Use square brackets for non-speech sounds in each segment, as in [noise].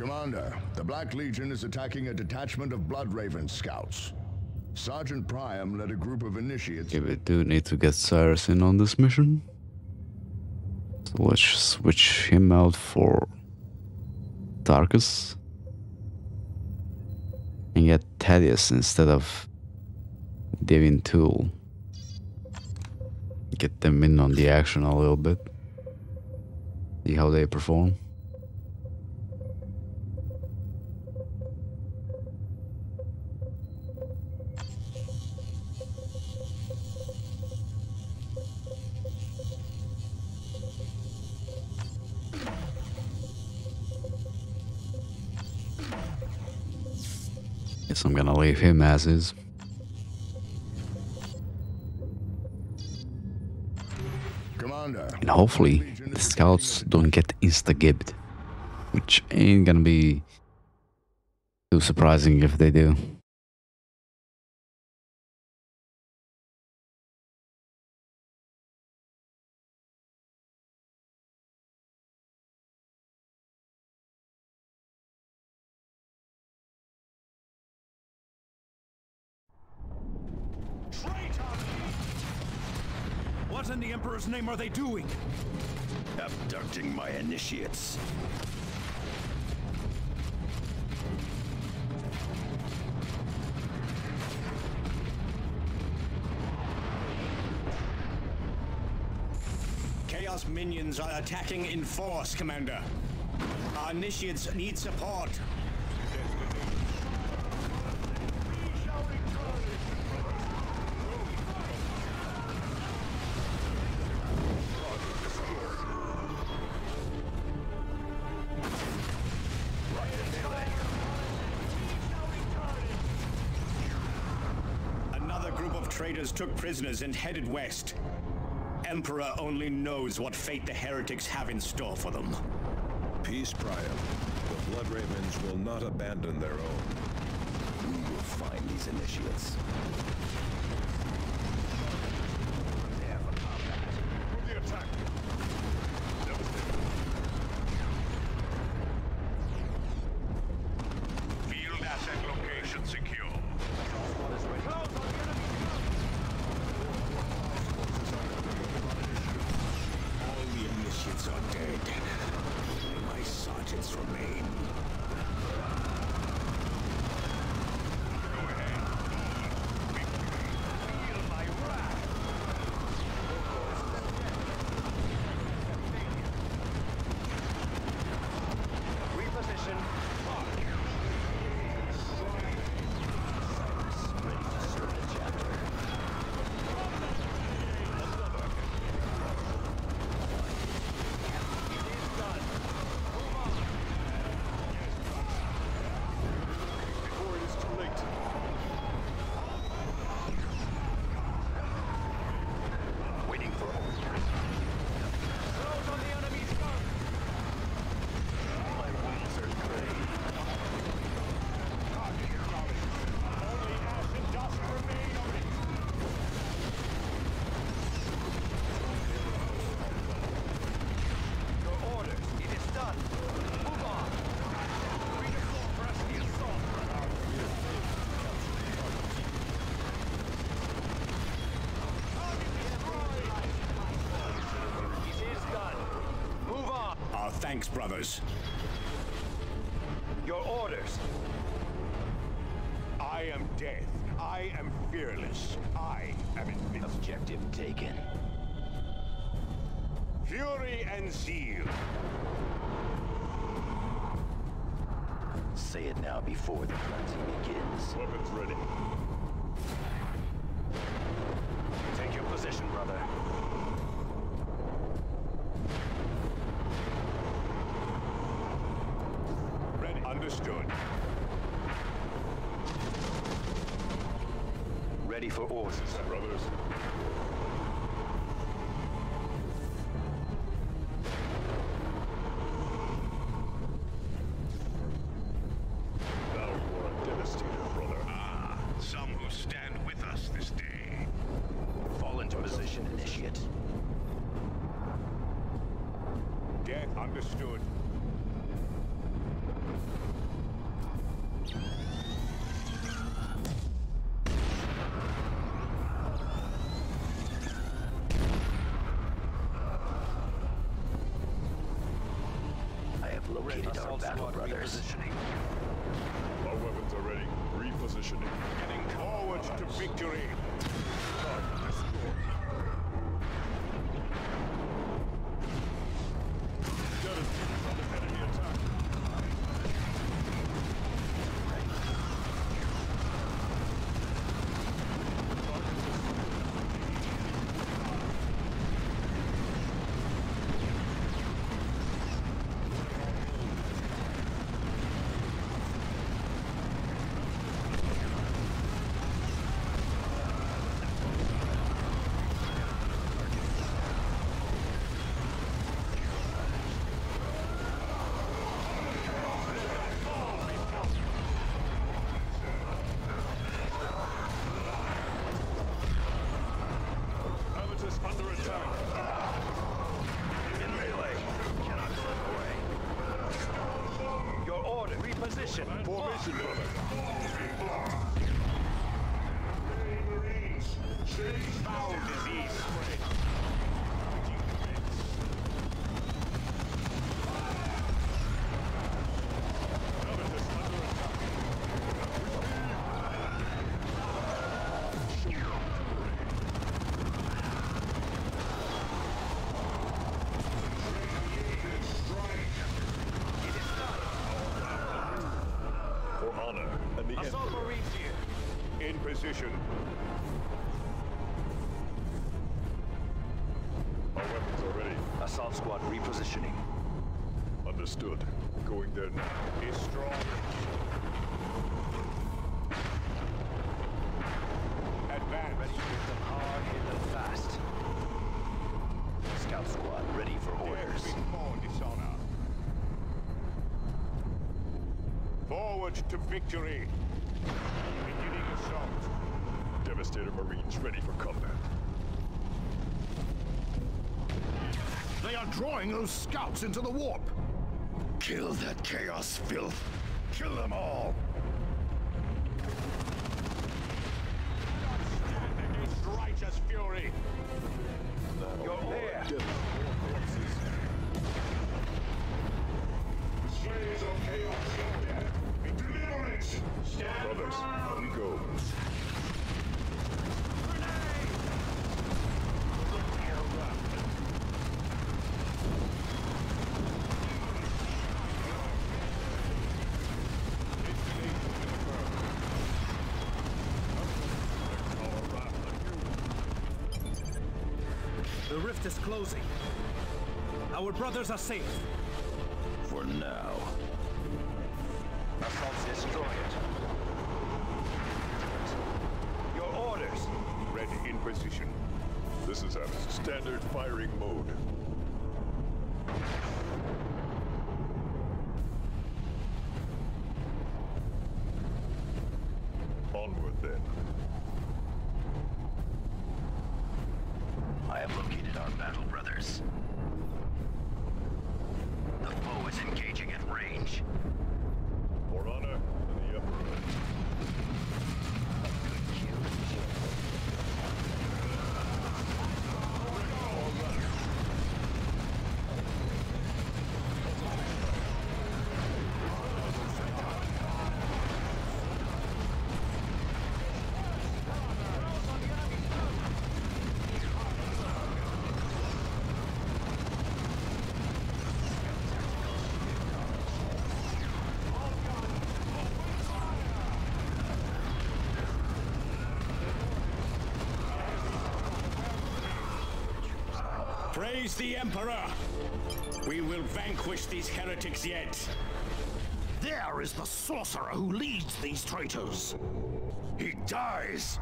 Commander, the Black Legion is attacking a detachment of Bloodraven scouts. Sergeant Priam led a group of initiates. Okay, we do need to get Cyrus in on this mission. So let's switch him out for Tarkus. And get Thaddeus instead of Davian Thule. Get them in on the action a little bit. See how they perform. Guess I'm gonna leave him as is. Commander. And hopefully the scouts don't get insta-gibbed. Which ain't gonna be too surprising if they do. In Emperor's name are they doing? Abducting my initiates. Chaos minions are attacking in force, Commander. Our initiates need support. Took prisoners and headed west. Emperor only knows what fate the heretics have in store for them. Peace, Priam. The Blood Ravens will not abandon their own. We will find these initiates. Field asset location secure. All the initiates are dead. My sergeants remain. Waiting for orders. My wounds are gray. Our thanks, brothers. Your orders. I am death. I am fearless. I am invincible. Objective taken. Fury and zeal. Say it now before the cleansing begins. Weapons ready. Take your position, brother. Ready. Understood. Ready for orders. Brothers. Repositioning. Getting forward to victory. Enemy attack. Amatus under attack. In melee. Cannot slip away. Your order. Reposition. Formation, Assault squad repositioning. Understood. Going there now. Is strong. Advance. Ready to hit them hard, hit them fast. Scout squad ready for orders. Death before. Forward to victory. Beginning assault. Devastator Marines ready for combat. Are drawing those scouts into the warp. Kill that chaos filth. Kill them all. Rift is closing. Our brothers are safe. For now. Assault destroy it. Your orders. Ready in position. This is a standard firing mode. Onward then. I have located our battle brothers. The foe is engaging at range. For honor and the Emperor. Good cue. Praise the Emperor! We will vanquish these heretics yet. There is the sorcerer who leads these traitors. He dies.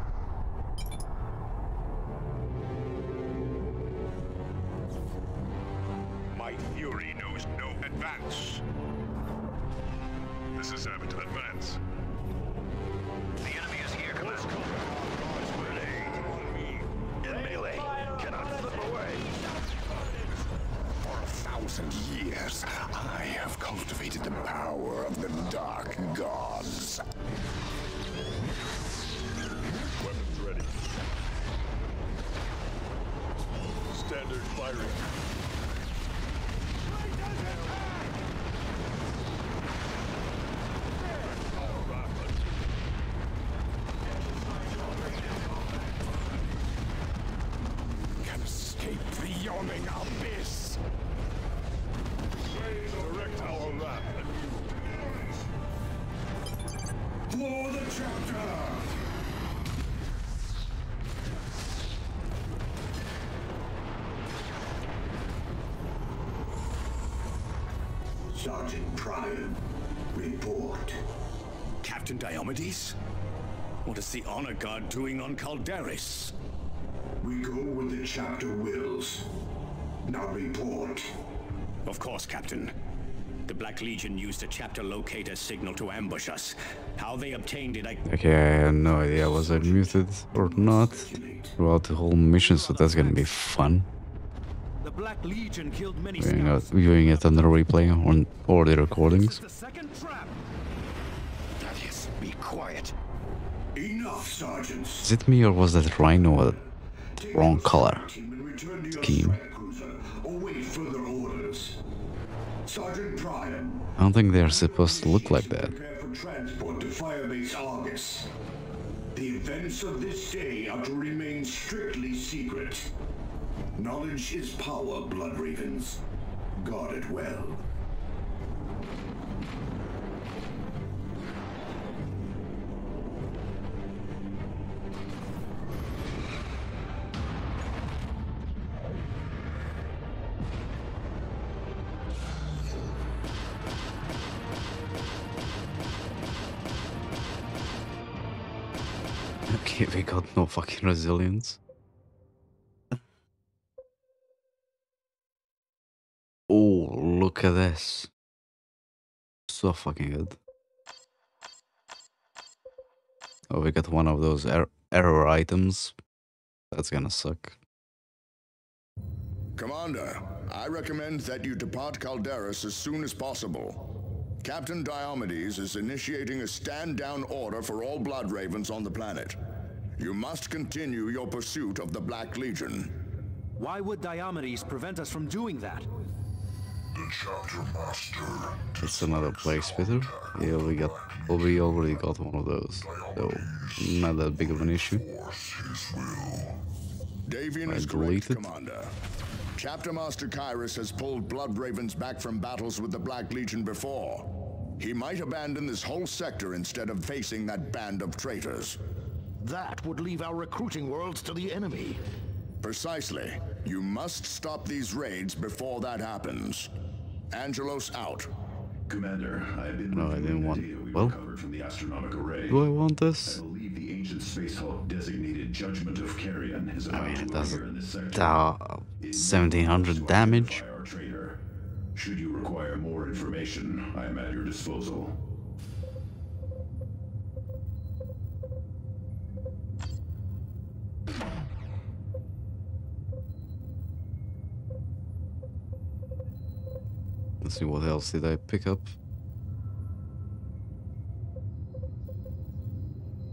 Cultivated the power of the dark gods. Weapons ready. Standard firing. Sergeant Priam, report. Captain Diomedes? What is the honor guard doing on Calderis? We go where the chapter wills. Now report. Of course, Captain. The Black Legion used a chapter locator signal to ambush us. How they obtained it, I... Okay, I had no idea was I muted or not throughout the whole mission, so that's gonna be fun. The Black Legion killed many Viewing it, scouts. viewing it on the replay on or the recordings. The. Thaddeus, be quiet. Enough, sergeants. Is it me or was that Rhino a wrong color? team and return to your Scheme. strike cruiser. Await further orders. Sergeant Priam. I don't think they're supposed to look like that. Prepare for transport to Firebase Argus. The events of this day are to remain strictly secret. Knowledge is power, Blood Ravens. Guard it well. [laughs] Okay, we got no fucking resilience. Look at this. So fucking good. Oh, we got one of those er error items. That's gonna suck. Commander, I recommend that you depart Calderis as soon as possible. Captain Diomedes is initiating a stand-down order for all Blood Ravens on the planet. You must continue your pursuit of the Black Legion. Why would Diomedes prevent us from doing that? The chapter master. That's another place, Peter. Yeah, we got. Well, we already got one of those, so not that big of an issue. Force his will. Davian I is correct. Commander. Chapter Master Kyras has pulled Blood Ravens back from battles with the Black Legion before. He might abandon this whole sector instead of facing that band of traitors. That would leave our recruiting worlds to the enemy. Precisely. You must stop these raids before that happens. Angelos out. Commander, I have been No, I didn't want- data we well. recovered from the astronomic array. Do I want this? I this? believe the ancient space hulk designated Judgment of Carrion is about I mean, to it appear in this doesn't. sector. Uh, 1700 damage. identify our traitor. Should you require more information, I am at your disposal. See what else did I pick up.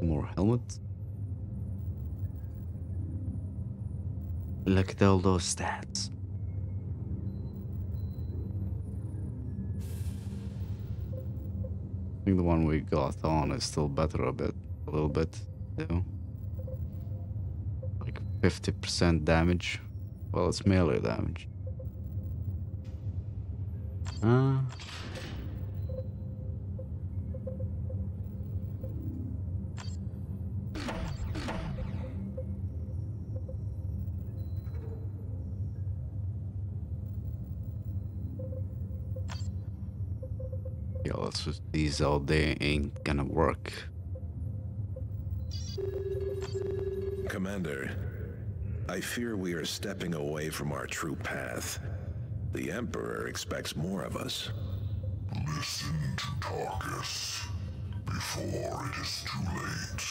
More helmet. Look at all those stats. I think the one we got on is still better a bit, a little bit, too. Like 50% damage. Well, it's melee damage. Uh, yeah, let's just these all day ain't gonna work. Commander, I fear we are stepping away from our true path. The Emperor expects more of us. Listen to Tarkus before it is too late.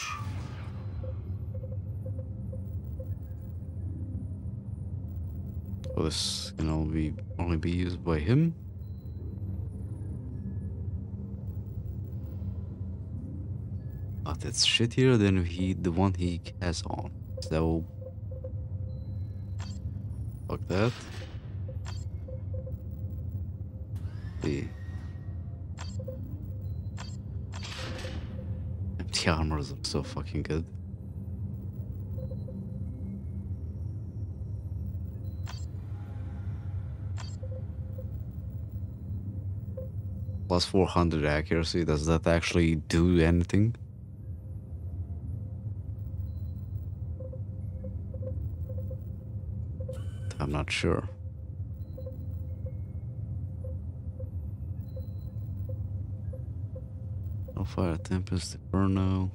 So this can only be only be used by him. But it's shittier than he the one he has on. So fuck that. empty armors is so fucking good. Plus 400 accuracy, does that actually do anything? I'm not sure. Fire Tempest Inferno.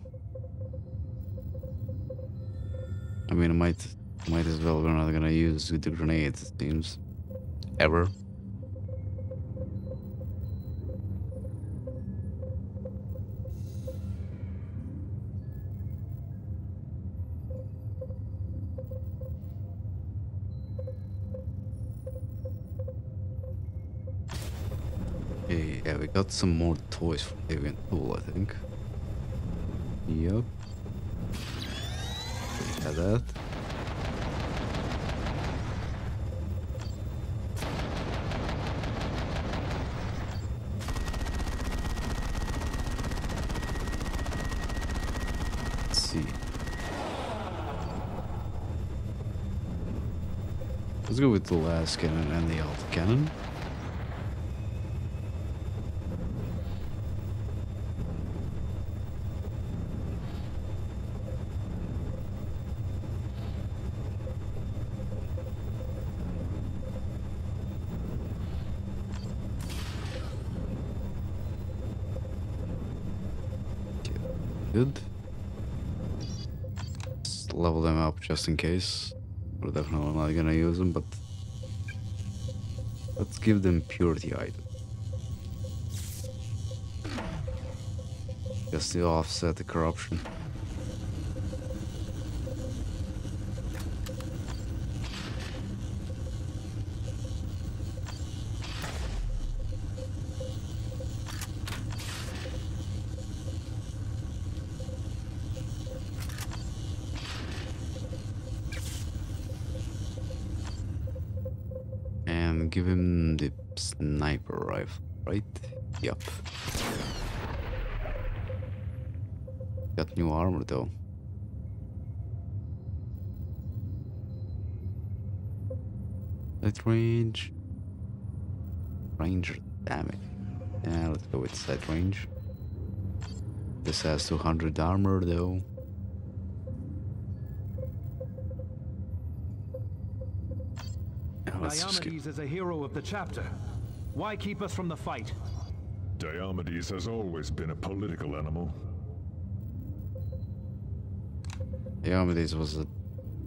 I mean, I might, might as well. We're not gonna use the grenades. It seems ever. Okay, yeah, we got some more toys from Avian Tool, I think. Yup. We had that. Let's see. Let's go with the lascannon and the alt cannon. Good. Let's level them up just in case. We're definitely not gonna use them, but let's give them purity item. Just to offset the corruption. And give him the sniper rifle, right? Yup. Got new armor though. Sight range. Ranger damage. Yeah, let's go with sight range. This has 200 armor though. Diomedes is a hero of the chapter. Why keep us from the fight? Diomedes has always been a political animal. Diomedes was a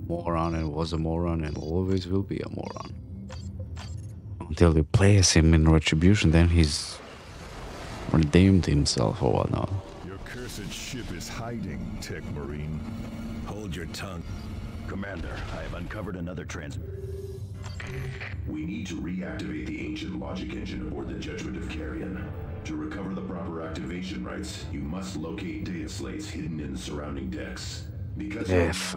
moron and was a moron and always will be a moron. Until you place him in retribution, then he's redeemed himself or whatnot. Your cursed ship is hiding, Tech Marine. Hold your tongue. Commander, I have uncovered another trans... We need to reactivate the ancient logic engine aboard the Judgment of Carrion. To recover the proper activation rites, you must locate data slates hidden in the surrounding decks. Because F.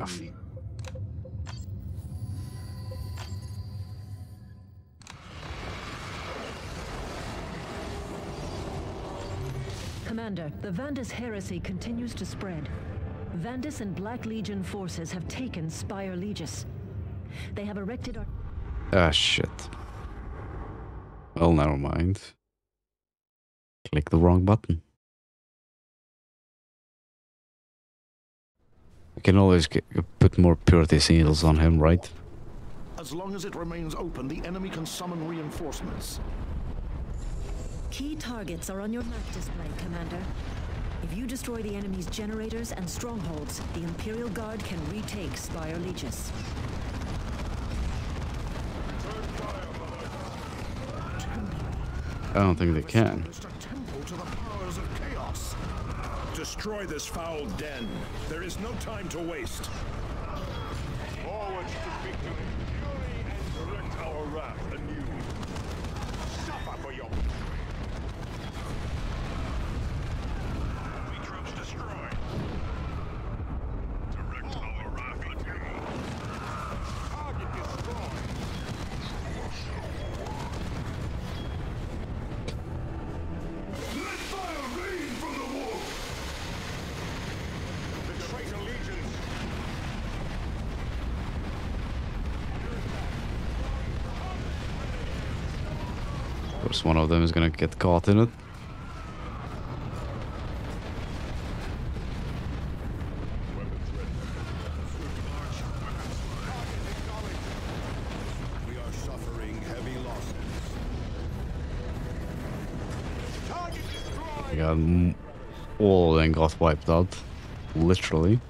Commander, the Vandus heresy continues to spread. Vandus and Black Legion forces have taken Spire Legis. They have erected our... Ah, shit. Well, never mind. Click the wrong button. I can always get, put more purity seals on him, right? As long as it remains open, the enemy can summon reinforcements. Key targets are on your map display, Commander. If you destroy the enemy's generators and strongholds, the Imperial Guard can retake Spire Legis. I don't think they can. Destroy this foul den. There is no time to waste. one of them is gonna get caught in it. Got all of them got wiped out, literally.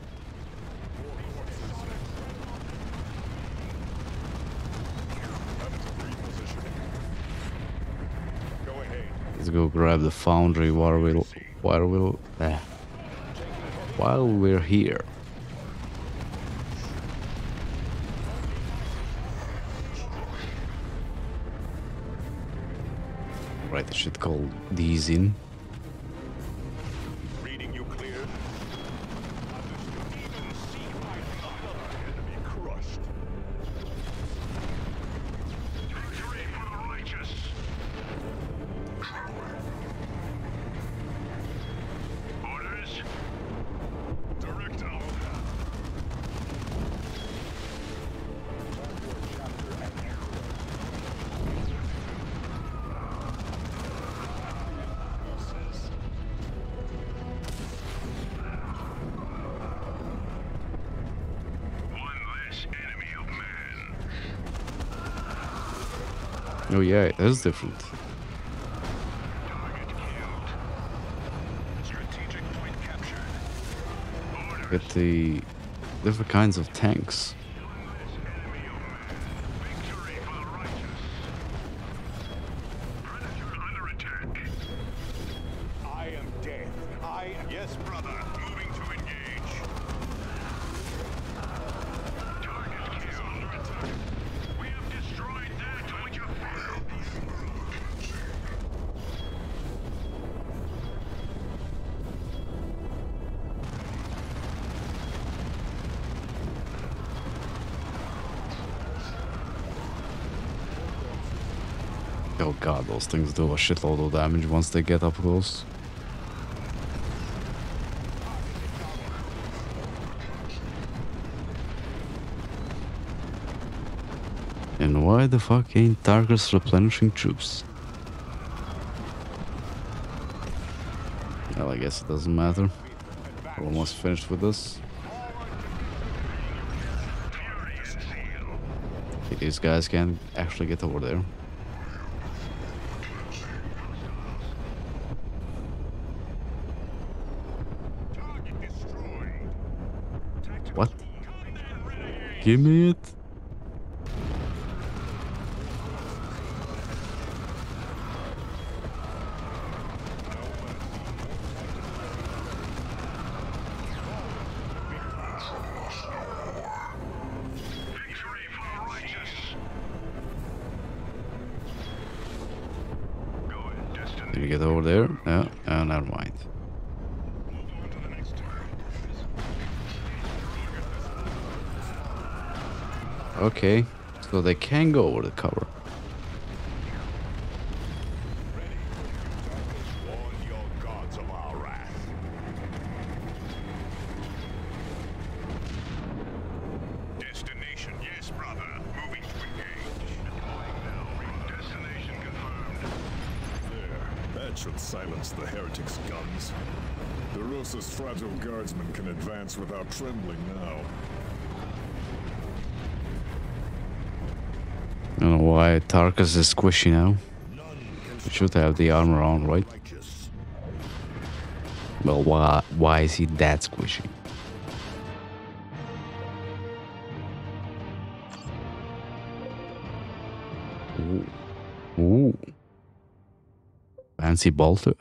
Let's go grab the foundry while we'll while we'll eh, while we're here. Right, I should call these in. Oh yeah, it is different. Get the different kinds of tanks. Oh god, those things do a shitload of damage once they get up close. And why the fuck ain't Tarkus replenishing troops? Well, I guess it doesn't matter. We're almost finished with this. These guys can't actually get over there. Give me it. Okay, so they can go over the cover. Warn your gods of our wrath. Destination, yes, brother. Moving to engage. Deploying now. Destination confirmed. There. That should silence the heretics' guns. The Rosa's fragile guardsmen can advance without trembling now. Tarkus is squishy now. Should have the armor on, right? Well, why, why is he that squishy? Ooh. Ooh. Fancy bolter.